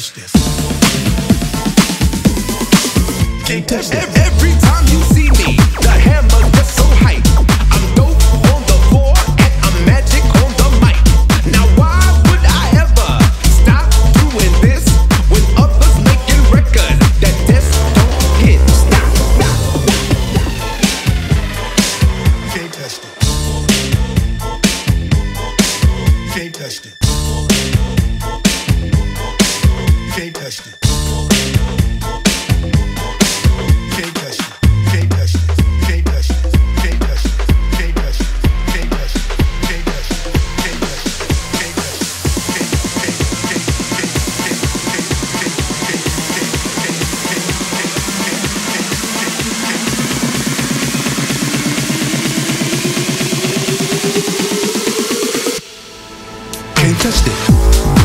touch this. Can't touch this. Every time you see me, the hammer gets so hype. I'm dope on the floor and I'm magic on the mic. Now why would I ever stop doing this when others making records that just don't hit? Stop, stop. Can't touch this. Can't touch this. Music.